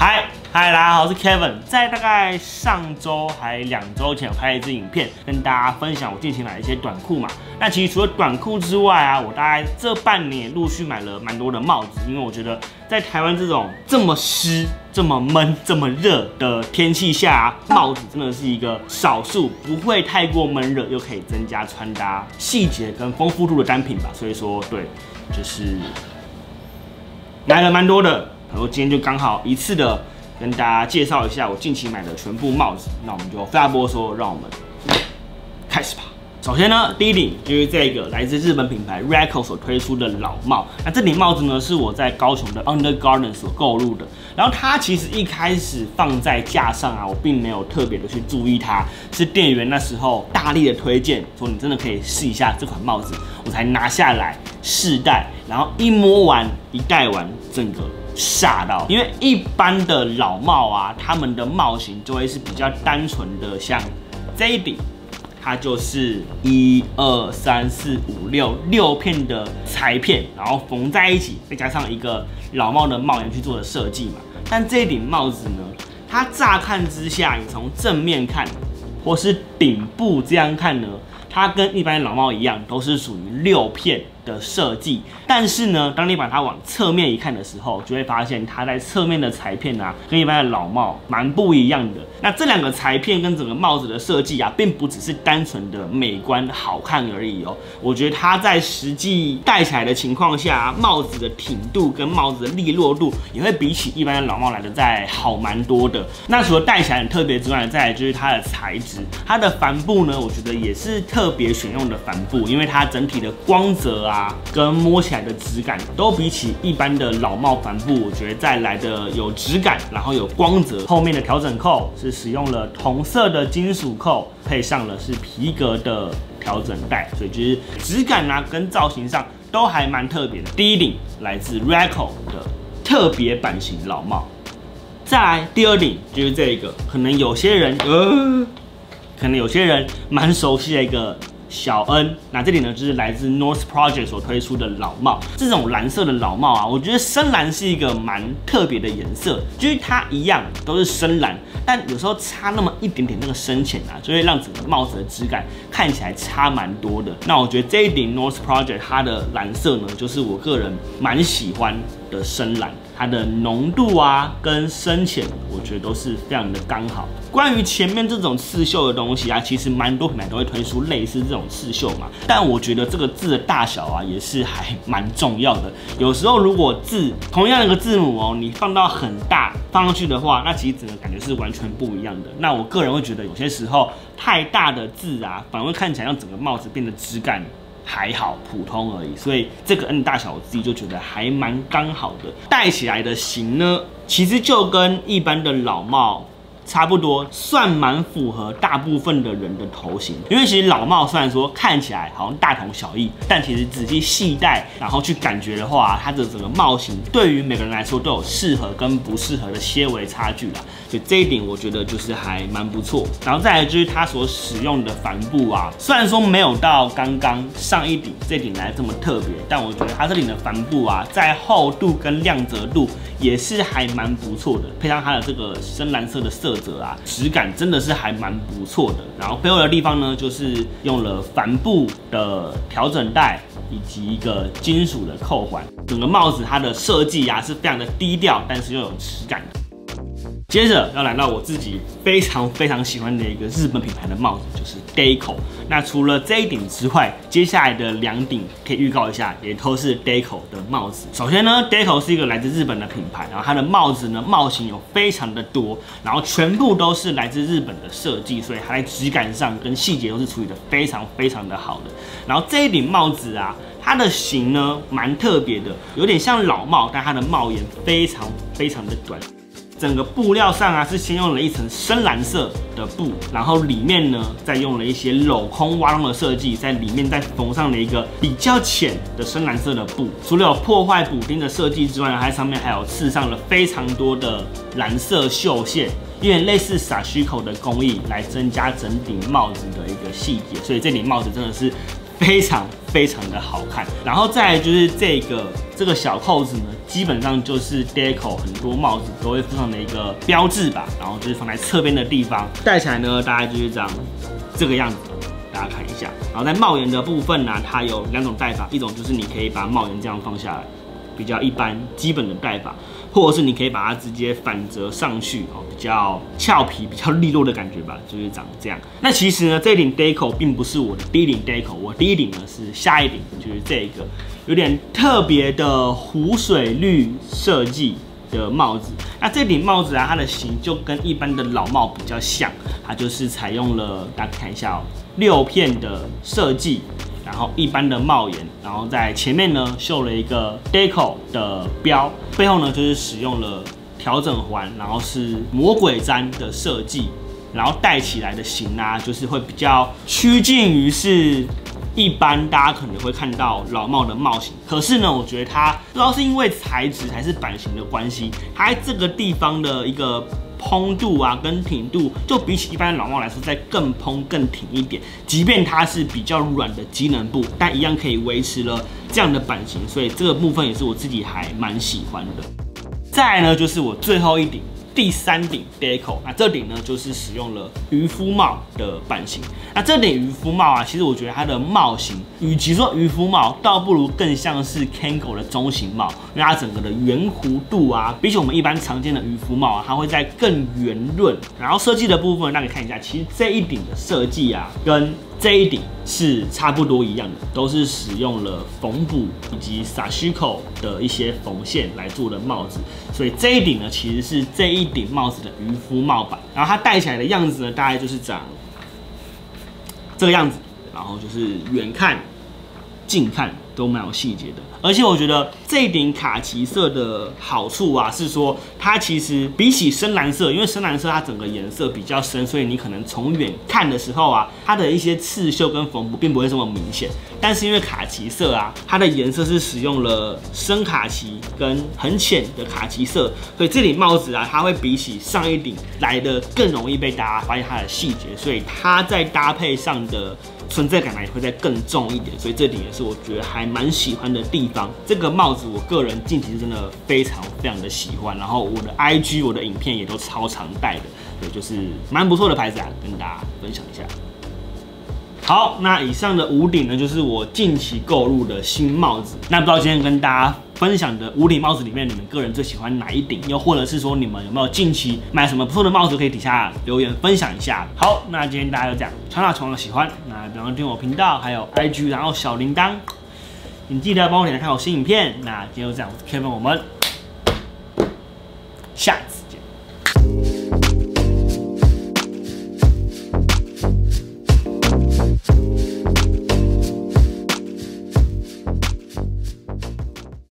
嗨嗨，大家好，我是 Kevin。在大概上周还两周前，我拍了一支影片，跟大家分享我近期买的一些短裤嘛。那其实除了短裤之外啊，我大概这半年陆续买了蛮多的帽子，因为我觉得在台湾这种这么湿、这么闷、这么热的天气下啊，帽子真的是一个少数不会太过闷热，又可以增加穿搭细节跟丰富度的单品吧。所以说，对，就是买了蛮多的。然后今天就刚好一次的跟大家介绍一下我近期买的全部帽子。那我们就废话不多说，让我们开始吧。首先呢，第一顶就是这个来自日本品牌 Racco 所推出的老帽。那这顶帽子呢，是我在高雄的 Under Garden 所购入的。然后它其实一开始放在架上啊，我并没有特别的去注意它，是店员那时候大力的推荐，说你真的可以试一下这款帽子，我才拿下来试戴。然后一摸完，一戴完，整个。吓到，因为一般的老帽啊，他们的帽型就会是比较单纯的，像这一顶，它就是一二三四五六六片的裁片，然后缝在一起，再加上一个老帽的帽檐去做的设计嘛。但这顶帽子呢，它乍看之下，你从正面看，或是顶部这样看呢，它跟一般老帽一样，都是属于六片。的设计，但是呢，当你把它往侧面一看的时候，就会发现它在侧面的裁片啊，跟一般的老帽蛮不一样的。那这两个裁片跟整个帽子的设计啊，并不只是单纯的美观好看而已哦。我觉得它在实际戴起来的情况下，帽子的挺度跟帽子的利落度，也会比起一般的老帽来的再好蛮多的。那除了戴起来很特别之外，再来就是它的材质，它的帆布呢，我觉得也是特别选用的帆布，因为它整体的光泽啊。啊跟摸起来的质感都比起一般的老帽帆布，我觉得再来的有质感，然后有光泽。后面的调整扣是使用了同色的金属扣，配上了是皮革的调整带，所以就是质感啊跟造型上都还蛮特别的。第一顶来自 Racco 的特别版型老帽，再来第二顶就是这个，可能有些人呃，可能有些人蛮熟悉的一个。小 N，那这里呢就是来自 North Project 所推出的老帽，这种蓝色的老帽啊，我觉得深蓝是一个蛮特别的颜色，就是它一样都是深蓝，但有时候差那么一点点那个深浅啊，就会让整个帽子的质感看起来差蛮多的。那我觉得这一顶 North Project 它的蓝色呢，就是我个人蛮喜欢的深蓝。它的浓度啊，跟深浅，我觉得都是非常的刚好。关于前面这种刺绣的东西啊，其实蛮多品牌都会推出类似这种刺绣嘛。但我觉得这个字的大小啊，也是还蛮重要的。有时候如果字同样一个字母哦，你放到很大放上去的话，那其实整个感觉是完全不一样的。那我个人会觉得有些时候太大的字啊，反而看起来让整个帽子变得质感。还好，普通而已，所以这个 N 大小我自己就觉得还蛮刚好的。戴起来的型呢，其实就跟一般的老帽。差不多算蛮符合大部分的人的头型，因为其实老帽虽然说看起来好像大同小异，但其实仔细细戴，然后去感觉的话，它的整个帽型对于每个人来说都有适合跟不适合的些微差距啦。所以这一点我觉得就是还蛮不错。然后再来就是它所使用的帆布啊，虽然说没有到刚刚上一顶这顶来这么特别，但我觉得它这顶的帆布啊，在厚度跟亮泽度也是还蛮不错的，配上它的这个深蓝色的色。折啊，质感真的是还蛮不错的。然后背后的地方呢，就是用了帆布的调整带以及一个金属的扣环。整个帽子它的设计啊是非常的低调，但是又有质感。接着要来到我自己非常非常喜欢的一个日本品牌的帽子，就是 Deco。那除了这一顶之外，接下来的两顶可以预告一下，也都是 Deco 的帽子。首先呢，Deco 是一个来自日本的品牌，然后它的帽子呢帽型有非常的多，然后全部都是来自日本的设计，所以它在质感上跟细节都是处理的非常非常的好的。然后这一顶帽子啊，它的型呢蛮特别的，有点像老帽，但它的帽檐非常非常的短。整个布料上啊，是先用了一层深蓝色的布，然后里面呢，再用了一些镂空挖洞的设计，在里面再缝上了一个比较浅的深蓝色的布。除了有破坏补丁的设计之外呢，它上面还有刺上了非常多的蓝色绣线，有点类似撒虚口的工艺，来增加整顶帽子的一个细节。所以这顶帽子真的是。非常非常的好看。然后再就是这个这个小扣子呢，基本上就是 Deco 很多帽子都会附上的一个标志吧。然后就是放在侧边的地方，戴起来呢，大概就是这样这个样子。大家看一下。然后在帽檐的部分呢，它有两种戴法，一种就是你可以把帽檐这样放下来。比较一般基本的戴法，或者是你可以把它直接反折上去哦，比较俏皮、比较利落的感觉吧，就是长这样。那其实呢，这顶 Deco 并不是我的第一顶 Deco，我第一顶呢是下一顶，就是这个有点特别的湖水绿设计的帽子。那这顶帽子啊，它的型就跟一般的老帽比较像，它就是采用了大家看一下哦，六片的设计。然后一般的帽檐，然后在前面呢绣了一个 Deco 的标，背后呢就是使用了调整环，然后是魔鬼毡的设计，然后戴起来的型啊，就是会比较趋近于是一般大家可能会看到老帽的帽型。可是呢，我觉得它不知道是因为材质还是版型的关系，它这个地方的一个。蓬度啊，跟挺度，就比起一般的老帽来说，再更蓬更挺一点。即便它是比较软的机能布，但一样可以维持了这样的版型，所以这个部分也是我自己还蛮喜欢的。再呢，就是我最后一顶。第三顶 Deco，那这顶呢就是使用了渔夫帽的版型。那这顶渔夫帽啊，其实我觉得它的帽型，与其说渔夫帽，倒不如更像是 Kango 的中型帽，因为它整个的圆弧度啊，比起我们一般常见的渔夫帽啊，它会在更圆润。然后设计的部分，让你看一下，其实这一顶的设计啊，跟这一顶是差不多一样的，都是使用了缝补以及撒须口的一些缝线来做的帽子，所以这一顶呢，其实是这一顶帽子的渔夫帽版。然后它戴起来的样子呢，大概就是长这个样子，然后就是远看、近看都蛮有细节的。而且我觉得这顶卡其色的好处啊，是说它其实比起深蓝色，因为深蓝色它整个颜色比较深，所以你可能从远看的时候啊，它的一些刺绣跟缝补并不会这么明显。但是因为卡其色啊，它的颜色是使用了深卡其跟很浅的卡其色，所以这顶帽子啊，它会比起上一顶来的更容易被大家发现它的细节，所以它在搭配上的。存在感呢也会再更重一点，所以这点也是我觉得还蛮喜欢的地方。这个帽子我个人近期真的非常非常的喜欢，然后我的 IG 我的影片也都超常戴的，对，就是蛮不错的牌子啊，跟大家分享一下。好，那以上的五顶呢，就是我近期购入的新帽子。那不知道今天跟大家分享的五顶帽子里面，你们个人最喜欢哪一顶？又或者是说你们有没有近期买什么不错的帽子，可以底下留言分享一下。好，那今天大家就这样，穿到从的喜欢，那别忘订我频道，还有 IG，然后小铃铛，你记得帮我点开看我新影片。那今天就这样，Kevin，我们下次。